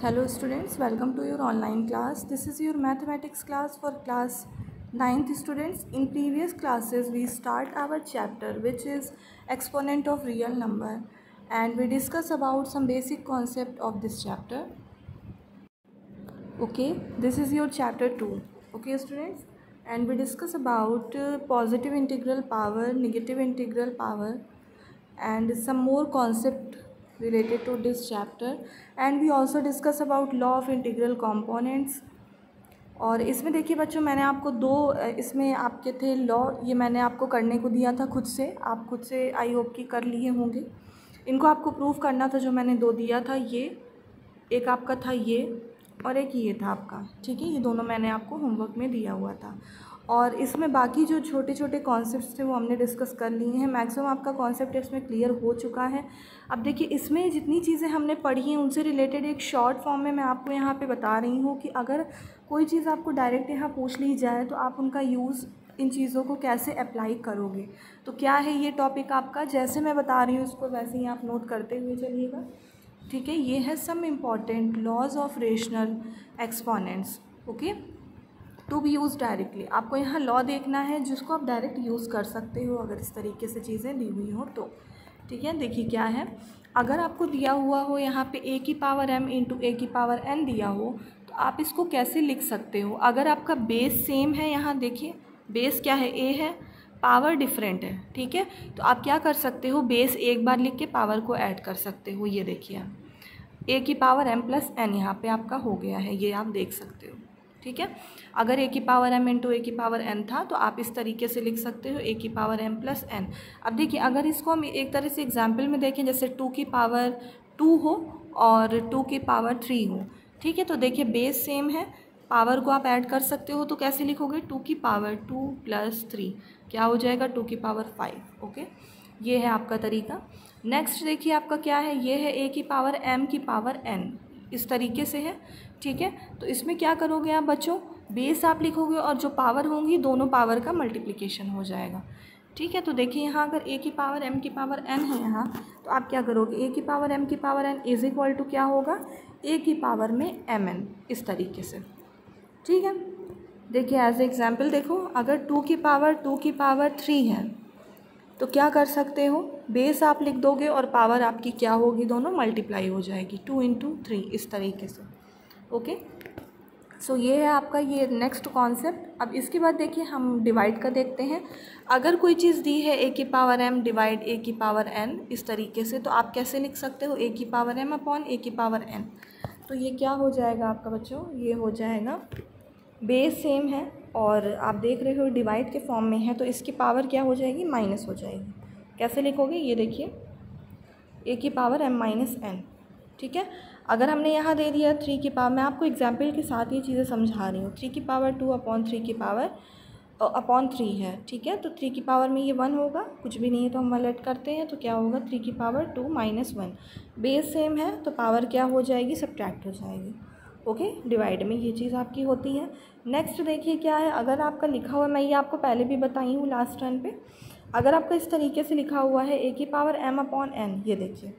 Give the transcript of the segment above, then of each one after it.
Hello students, welcome to your online class. This is your mathematics class for class 9th students. In previous classes we start our chapter which is exponent of real number and we discuss about some basic concept of this chapter. Okay, this is your chapter 2. Okay students and we discuss about uh, positive integral power, negative integral power and some more concept related to this chapter. And we also discuss about law of integral components. और इसमें देखिए बच्चों, मैंने आपको दो इसमें आपके थे लॉ ये मैंने आपको करने को दिया था खुद से। आप खुद से आई होप की कर लिए होंगे। इनको आपको प्रूफ करना था जो मैंने दो दिया था, ये, एक आपका था ये, और एक ये था आपका। ठीक है, ये दोनों मैंने आपको होमवर्क में दिया हुआ था। और इसमें बाकी जो छोटे छोटे कॉन्सेप्ट थे, वो हमने डिस्कस कर लिए हैं। मैक्सिमम आपका कॉन्सेप्ट इसमें क्लियर हो चुका है। अब देखिए, इसमें जितनी चीज़ें हमने पढ़ी हैं, उनसे रिलेटेड एक शॉर्ट फॉर्म में मैं आपको यहाँ पे बता रही हूँ कि अगर कोई चीज़ आपको डायरेक्ट यहाँ पूछ ली जाए तो आप उनका यूज़ इन चीज़ों को कैसे अप्लाई करोगे? तो क्या है ये टॉपिक आपका? जैसे मैं बता रही हूँ, उसको वैसे ही आप नोट करते हुए चलिएगा। ठीक है, ये है some important laws of rational exponents okay to be use directly आपको यहाँ लॉ देखना है, जिसको आप डायरेक्ट यूज़ कर सकते हो अगर इस तरीके से चीज़ें दी हुई हो तो। ठीक है, देखिए क्या है। अगर आपको दिया हुआ हो, यहाँ पे ए की पावर एम इंटू ए की पावर एन दिया हो तो आप इसको कैसे लिख सकते हो? अगर आपका बेस सेम है यहाँ, देखिए बेस क्या है? ए है पावर डिफरेंट है। ठीक है तो आप क्या कर सकते हो? बेस एक बार लिख के पावर को ऐड कर सकते हो। ये देखिए आप। ए की पावर एम प्लस एन यहाँ पे आपका हो गया है, ये आप देख सकते हो। ठीक है? अगर ए की पावर एम इंटू ए की पावर एन था तो आप इस तरीके से लिख सकते हो ए की पावर एम प्लस एन अब देखिए, अगर इसको हम एक तरह से एग्ज़ाम्पल में देखें, जैसे टू की पावर टू हो और टू की पावर थ्री हो, ठीक है? तो देखिए बेस सेम है पावर को आप ऐड कर सकते हो तो कैसे लिखोगे? टू की पावर टू प्लस थ्री क्या हो जाएगा? टू की पावर फाइव ओके ये है आपका तरीका. नेक्स्ट देखिए, आपका क्या है? ये है ए की पावर एम की पावर एन इस तरीके से है, ठीक है? तो इसमें क्या करोगे आप बच्चों? बेस आप लिखोगे और जो पावर होंगी, दोनों पावर का मल्टीप्लिकेशन हो जाएगा। ठीक है? तो देखिए यहाँ अगर ए की पावर एम की पावर एन है यहाँ तो आप क्या करोगे? ए की पावर एम की power n is equal to क्या होगा? ए की पावर में एम एन इस तरीके से। ठीक है? देखिए एज एग्ज़ाम्पल देखो, अगर टू की पावर टू की पावर थ्री है तो क्या कर सकते हो? बेस आप लिख दोगे और पावर आपकी क्या होगी दोनों मल्टीप्लाई हो जाएगी। टू इंटू थ्री इस तरीके से। ओके सो ये है आपका ये नेक्स्ट कॉन्सेप्ट अब इसके बाद देखिए, हम डिवाइड का देखते हैं। अगर कोई चीज़ दी है ए की पावर एम डिवाइड ए की पावर एन इस तरीके से तो आप कैसे लिख सकते हो? ए की पावर एम अपॉन ए की पावर एन तो ये क्या हो जाएगा आपका बच्चों? ये हो जाएगा। बेस सेम है। और आप देख रहे हो डिवाइड के फॉर्म में है तो इसकी पावर क्या हो जाएगी? माइनस हो जाएगी। कैसे लिखोगे? ये देखिए। ए की पावर एम माइनस एन ठीक है? अगर हमने यहाँ दे दिया थ्री की पावर मैं आपको एग्ज़ाम्पल के साथ ये चीज़ें समझा रही हूँ। थ्री की पावर टू अपॉन थ्री की पावर अपॉन थ्री है, ठीक है? तो थ्री की पावर में ये वन होगा। कुछ भी नहीं है तो हम अलर्ट करते हैं तो क्या होगा? थ्री की power two minus one base same है तो पावर क्या हो जाएगी? सब्ट्रैक्ट हो जाएगी। ओके? डिवाइड में ये चीज़ आपकी होती है। नेक्स्ट देखिए क्या है, अगर आपका लिखा हुआ, मैं ये आपको पहले भी बताई हूँ लास्ट टर्न पे, अगर आपका इस तरीके से लिखा हुआ है ए की पावर एम अपॉन एन ये देखिए।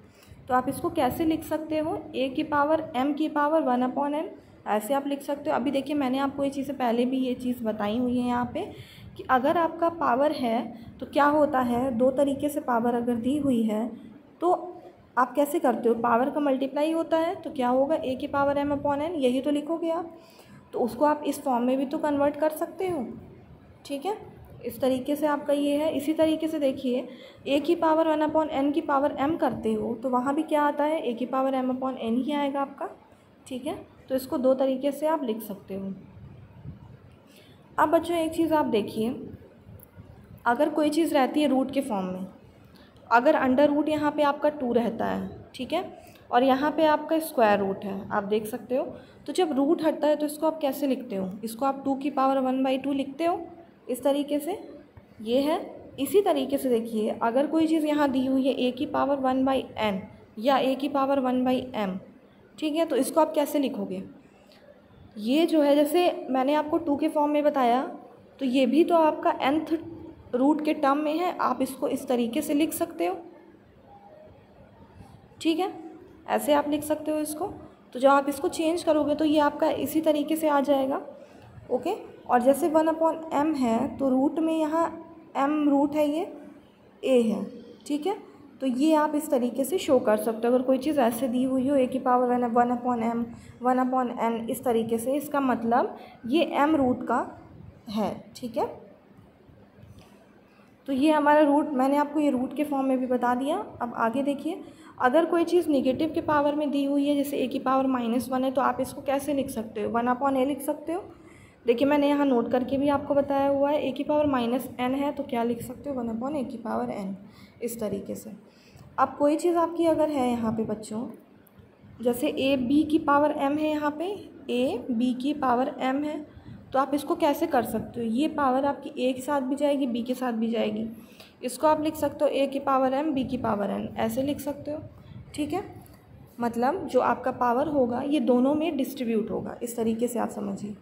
तो आप इसको कैसे लिख सकते हो? ए की पावर एम की पावर वन अपॉन एन ऐसे आप लिख सकते हो। अभी देखिए, मैंने आपको ये चीज़ें पहले भी ये चीज़ बताई हुई है यहाँ पे, कि अगर आपका पावर है तो क्या होता है? दो तरीके से पावर अगर दी हुई है तो आप कैसे करते हो? पावर का मल्टीप्लाई होता है तो क्या होगा? ए की पावर एम अपॉन एन यही तो लिखोगे आप। तो उसको आप इस फॉर्म में भी तो कन्वर्ट कर सकते हो। ठीक है? इस तरीके से आपका ये है। इसी तरीके से देखिए ए की पावर वन अपॉन एन की पावर एम करते हो तो वहाँ भी क्या आता है? ए की पावर एम अपॉन एन ही आएगा आपका। ठीक है? तो इसको दो तरीके से आप लिख सकते हो। अब बच्चों, एक चीज़ आप देखिए। अगर कोई चीज़ रहती है रूट के फॉर्म में अगर अंडर रूट यहाँ पे आपका टू रहता है, ठीक है? और यहाँ पे आपका स्क्वायर रूट है, आप देख सकते हो। तो जब रूट हटता है तो इसको आप कैसे लिखते हो? इसको आप टू की पावर वन बाई टू लिखते हो? इस तरीके से। ये है। इसी तरीके से देखिए, अगर कोई चीज़ यहाँ दी हुई है ए की पावर वन बाई एन या ए की पावर वन बाई एम ठीक है? तो इसको आप कैसे लिखोगे? ये जो है, जैसे मैंने आपको टू के फॉर्म में बताया तो ये भी तो आपका एंथ रूट के टर्म में है, आप इसको इस तरीके से लिख सकते हो। ठीक है? ऐसे आप लिख सकते हो इसको। तो जब आप इसको चेंज करोगे तो ये आपका इसी तरीके से आ जाएगा। ओके और जैसे वन अपॉन एम है तो रूट में यहाँ एम रूट है, ये ए है। ठीक है? तो ये आप इस तरीके से शो कर सकते हो। अगर कोई चीज़ ऐसे दी हुई हो ए की power one one upon m one upon n इस तरीके से इसका मतलब ये एम रूट का है। ठीक है? तो ये हमारा रूट मैंने आपको ये रूट के फॉर्म में भी बता दिया। अब आगे देखिए, अगर कोई चीज़ निगेटिव के पावर में दी हुई है, जैसे ए की पावर माइनस वन है तो आप इसको कैसे लिख सकते हो? वन अपॉन ए लिख सकते हो? देखिए, मैंने यहाँ नोट करके भी आपको बताया हुआ है ए की पावर माइनस एन है तो क्या लिख सकते हो? वन अपॉन ए की पावर एन इस तरीके से। अब कोई चीज़ आपकी अगर है यहाँ पे बच्चों, जैसे ए बी की पावर एम है यहाँ पे ए बी की पावर एम है तो आप इसको कैसे कर सकते हो? ये पावर आपकी ए के साथ भी जाएगी बी के साथ भी जाएगी। इसको आप लिख सकते हो ए की पावर एम बी की पावर एन ऐसे लिख सकते हो, ठीक है? मतलब जो आपका पावर होगा, ये दोनों में डिस्ट्रीब्यूट होगा। इस तरीके से आप समझिए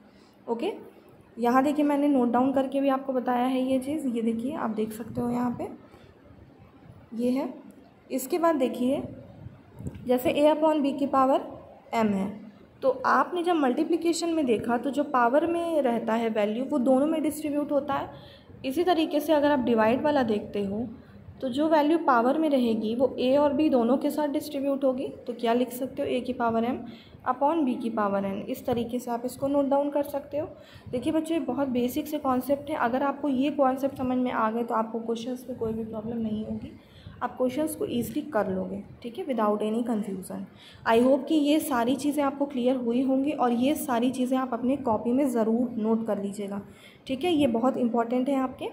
ओके यहाँ देखिए मैंने नोट डाउन करके भी आपको बताया है ये चीज़। ये देखिए, आप देख सकते हो यहाँ पे। ये है। इसके बाद देखिए, जैसे ए अपॉन बी की पावर एम है। तो आपने जब मल्टीप्लिकेशन में देखा तो जो पावर में रहता है वैल्यू वो दोनों में डिस्ट्रीब्यूट होता है। इसी तरीके से अगर आप डिवाइड वाला देखते हो तो जो वैल्यू पावर में रहेगी, वो ए और बी दोनों के साथ डिस्ट्रीब्यूट होगी। तो क्या लिख सकते हो? ए की पावर एम अपॉन बी की पावर एन इस तरीके से आप इसको नोट डाउन कर सकते हो। देखिए बच्चे बहुत बेसिक से कॉन्सेप्ट है। अगर आपको ये कॉन्सेप्ट समझ में आ गए तो आपको क्वेश्चंस में कोई भी प्रॉब्लम नहीं होगी। आप क्वेश्चंस को ईजिली कर लोगे, ठीक है? Without any confusion I hope कि ये सारी चीज़ें आपको क्लियर हुई होंगी और ये सारी चीज़ें आप अपने कॉपी में ज़रूर नोट कर लीजिएगा, ठीक है? ये बहुत इंपॉर्टेंट है आपके।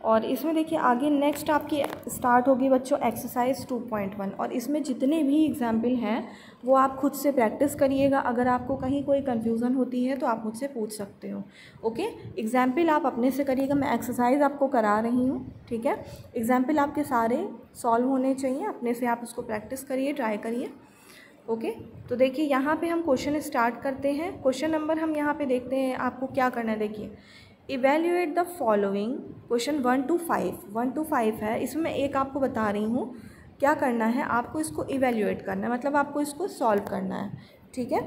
और इसमें देखिए आगे नेक्स्ट आपकी स्टार्ट होगी बच्चों एक्सरसाइज टू पॉइंट वन और इसमें जितने भी एग्ज़ाम्पल हैं, वो आप खुद से प्रैक्टिस करिएगा। अगर आपको कहीं कोई कन्फ्यूज़न होती है तो आप मुझसे पूछ सकते हो। ओके एग्ज़ाम्पल आप अपने से करिएगा। मैं एक्सरसाइज आपको करा रही हूँ। ठीक है? एग्ज़ाम्पल आपके सारे सॉल्व होने चाहिए। अपने से आप उसको प्रैक्टिस करिए ट्राई करिए। ओके तो देखिए, यहाँ पे हम क्वेश्चन स्टार्ट करते हैं। क्वेश्चन नंबर हम यहाँ पे देखते हैं। आपको क्या करना है? देखिए evaluate the following question one two five one two five है। इसमें मैं एक आपको बता रही हूँ क्या करना है। आपको इसको इवेल्यूएट करना है। मतलब आपको इसको सॉल्व करना है। ठीक है?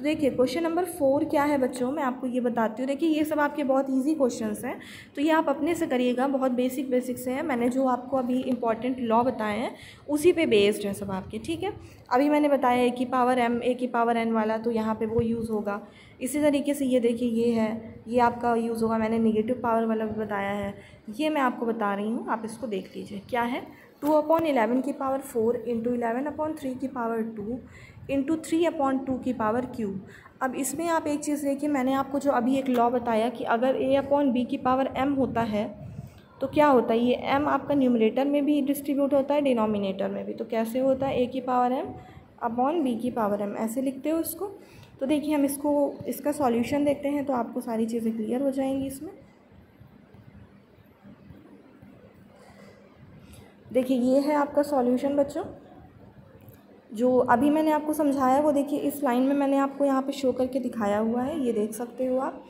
तो देखिए क्वेश्चन नंबर फोर क्या है बच्चों? मैं आपको ये बताती हूँ। देखिए, ये सब आपके बहुत इजी क्वेश्चंस हैं। तो ये आप अपने से करिएगा, बहुत बेसिक बेसिक से हैं। मैंने जो आपको अभी इंपॉर्टेंट लॉ बताए हैं, उसी पे बेस्ड है सब आपके, ठीक है? अभी मैंने बताया ए की पावर एम ए की पावर एन वाला तो यहाँ पे वो यूज़ होगा। इसी तरीके से ये देखिए, ये है, ये आपका यूज़ होगा। मैंने निगेटिव पावर वाला भी बताया है। ये मैं आपको बता रही हूँ, आप इसको देख लीजिए। क्या है? टू अपॉन इलेवन की power four into eleven upon three की power two into three upon two की पावर क्यू अब इसमें आप एक चीज़ देखिए, मैंने आपको जो अभी एक लॉ बताया कि अगर ए अपॉन बी की पावर एम होता है तो क्या होता है? ये एम आपका न्यूमरेटर में भी डिस्ट्रीब्यूट होता है डिनोमिनेटर में भी। तो कैसे होता है? ए की पावर एम अपॉन बी की पावर एम ऐसे लिखते हो इसको। तो देखिए, हम इसको, इसका सॉल्यूशन देखते हैं तो आपको सारी चीज़ें क्लियर हो जाएँगी इसमें। देखिए, ये है आपका सॉल्यूशन बच्चों। जो अभी मैंने आपको समझाया, वो देखिए, इस लाइन में मैंने आपको यहाँ पे शो करके दिखाया हुआ है, ये देख सकते हो आप।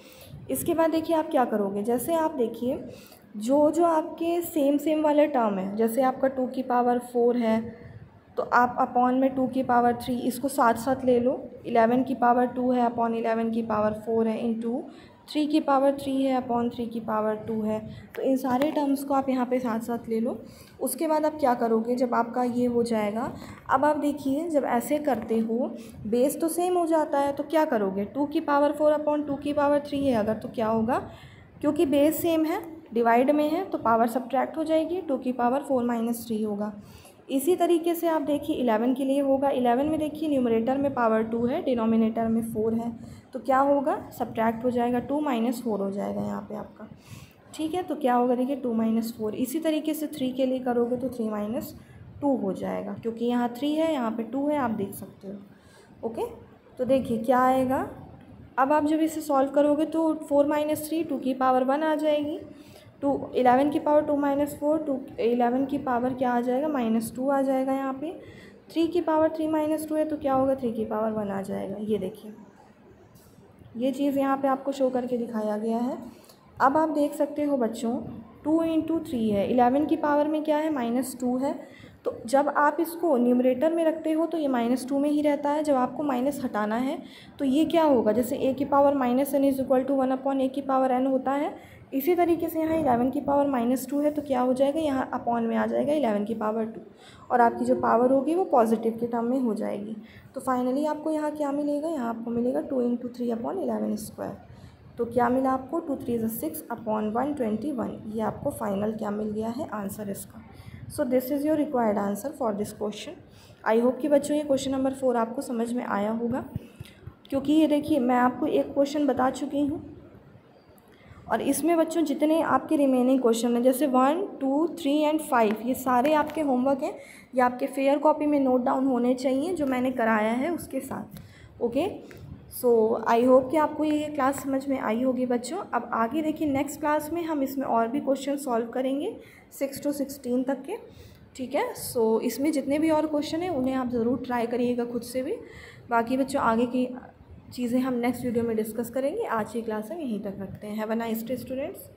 इसके बाद देखिए, आप क्या करोगे? जैसे आप देखिए, जो जो आपके सेम सेम वाले टर्म है, जैसे आपका टू की पावर फोर है तो आप अपॉन में टू की पावर थ्री इसको साथ साथ ले लो। इलेवन की पावर टू है अपॉन इलेवन की पावर फोर है इन टू थ्री की पावर थ्री है अपॉन थ्री की पावर टू है। तो इन सारे टर्म्स को आप यहाँ पे साथ साथ ले लो। उसके बाद आप क्या करोगे? जब आपका ये हो जाएगा, अब आप देखिए, जब ऐसे करते हो बेस तो सेम हो जाता है तो क्या करोगे? टू की पावर फोर अपॉन टू की पावर थ्री है अगर तो क्या होगा? क्योंकि बेस सेम है डिवाइड में है तो पावर सब्ट्रैक्ट हो जाएगी टू की पावर फोर माइनस थ्री होगा। इसी तरीके से आप देखिए इलेवन के लिए होगा। इलेवन में देखिए न्यूमरेटर में पावर टू है डिनोमिनेटर में फोर है। तो क्या होगा? सब्ट्रैक्ट हो जाएगा टू माइनस फोर हो जाएगा यहाँ पे आपका। ठीक है? तो क्या होगा देखिए टू माइनस फोर इसी तरीके से थ्री के लिए करोगे तो थ्री माइनस टू हो जाएगा, क्योंकि यहाँ थ्री है, यहाँ पे टू है, आप देख सकते हो। ओके तो देखिए क्या आएगा? अब आप जब इसे सॉल्व करोगे तो फोर माइनस थ्री टू की पावर वन आ जाएगी। टू इलेवन की power two minus four, two eleven की पावर क्या आ जाएगा? माइनस टू आ जाएगा यहाँ पे। थ्री की पावर थ्री माइनस टू है तो क्या होगा? थ्री की पावर वन आ जाएगा। ये देखिए। ये चीज़ यहाँ पे आपको शो करके दिखाया गया है। अब आप देख सकते हो बच्चों, टू इंटू थ्री है। इलेवन की पावर में क्या है? माइनस टू है। तो जब आप इसको न्यूमरेटर में रखते हो तो ये माइनस टू में ही रहता है। जब आपको माइनस हटाना है तो ये क्या होगा? जैसे ए की power minus n is equal to one upon a की पावर एन होता है। इसी तरीके से यहाँ इलेवन की पावर माइनस टू है तो क्या हो जाएगा? यहाँ अपॉन में आ जाएगा इलेवन की पावर टू और आपकी जो पावर होगी, वो पॉजिटिव के टर्म में हो जाएगी। तो फाइनली आपको यहाँ क्या मिलेगा? यहाँ आपको मिलेगा two into three upon eleven square तो क्या मिला आपको? Two threes six upon one twenty one ये आपको फाइनल क्या मिल गया है? आंसर इसका। So this is your required answer for this question I hope कि बच्चों, ये क्वेश्चन नंबर फोर आपको समझ में आया होगा। क्योंकि ये देखिए, मैं आपको एक क्वेश्चन बता चुकी हूँ। और इसमें बच्चों, जितने आपके रिमेनिंग क्वेश्चन हैं, जैसे one two three and five ये सारे आपके होमवर्क हैं। ये आपके फेयर कॉपी में नोट डाउन होने चाहिए, जो मैंने कराया है उसके साथ। ओके सो आई होप कि आपको ये क्लास समझ में आई होगी बच्चों। अब आगे देखिए नेक्स्ट क्लास में हम इसमें और भी क्वेश्चन सॉल्व करेंगे सिक्स टू सिक्सटीन तक के। ठीक है? सो so, इसमें जितने भी और क्वेश्चन हैं उन्हें आप ज़रूर ट्राई करिएगा खुद से भी। बाकी बच्चों आगे की चीज़ें हम नेक्स्ट वीडियो में डिस्कस करेंगे। आज की क्लास हम यहीं तक रखते हैं। Have a nice students